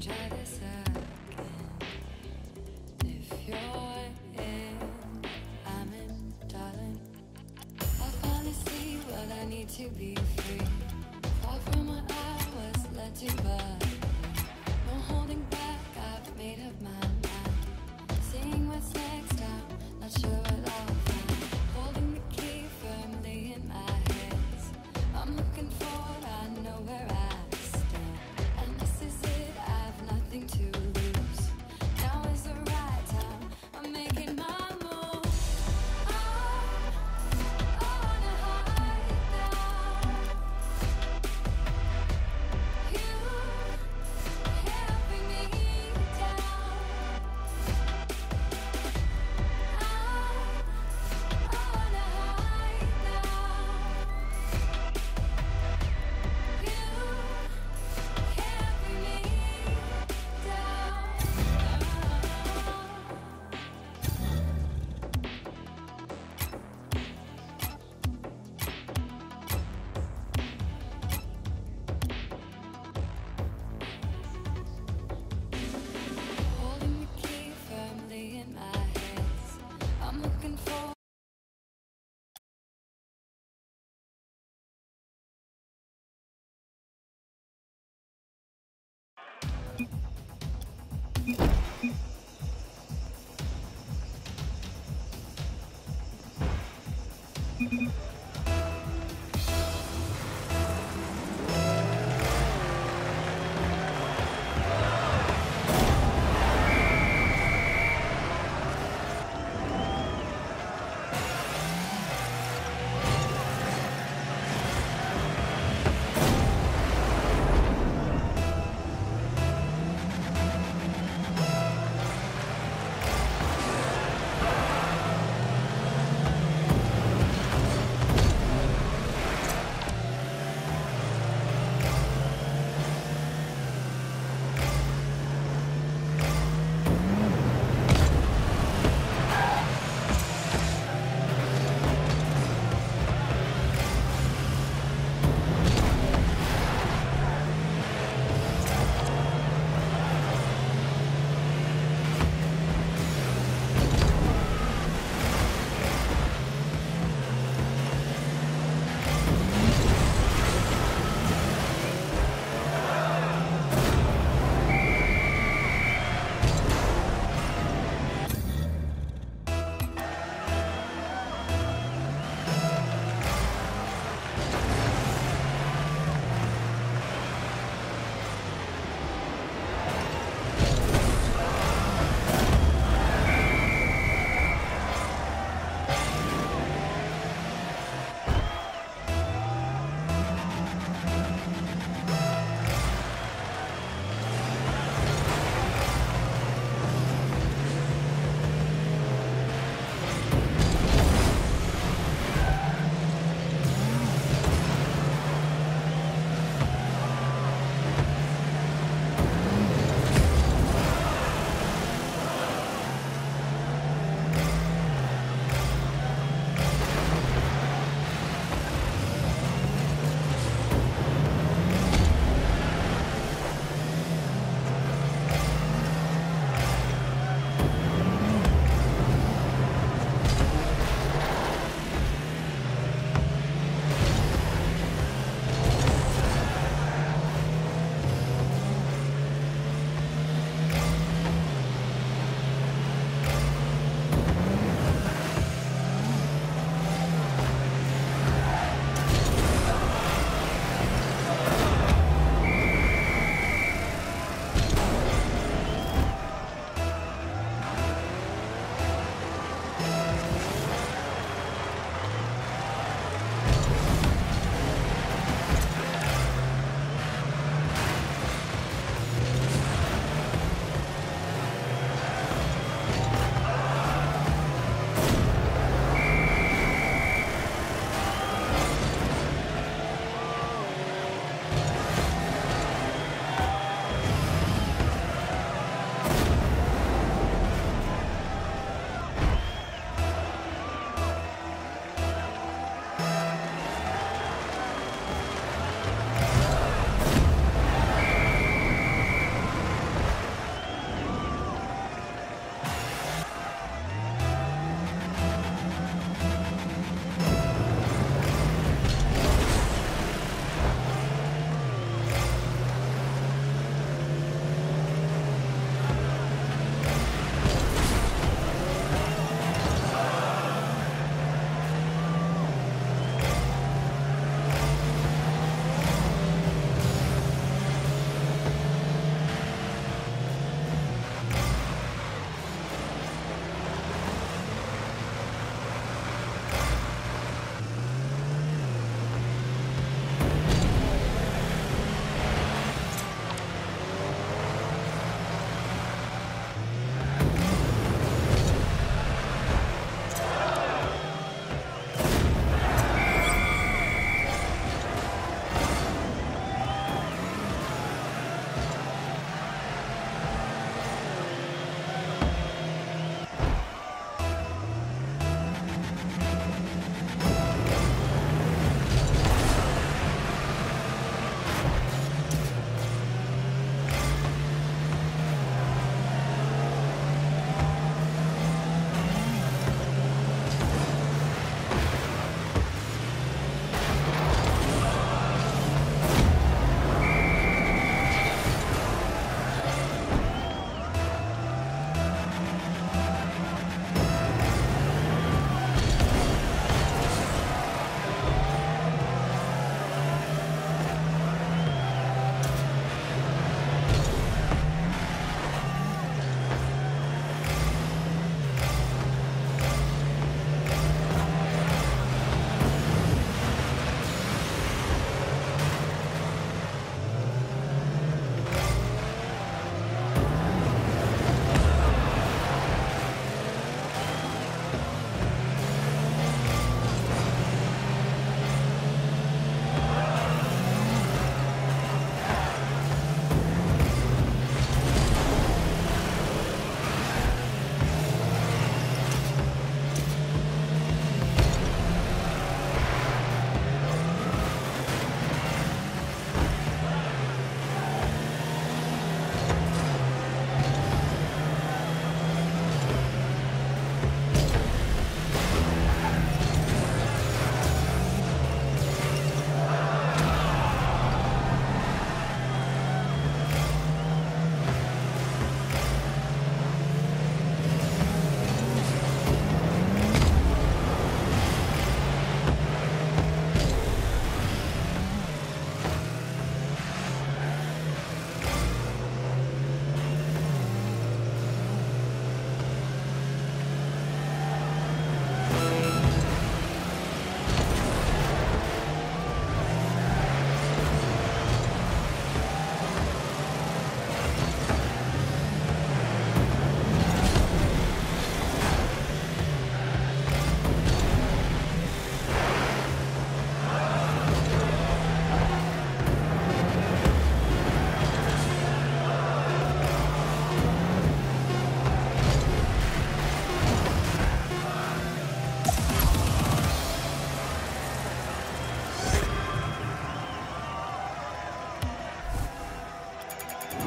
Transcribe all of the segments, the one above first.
try this again. If you're in, I'm in, darling. I finally see what I need to be free. Far from what I was led to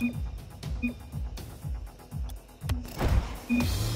Thank you.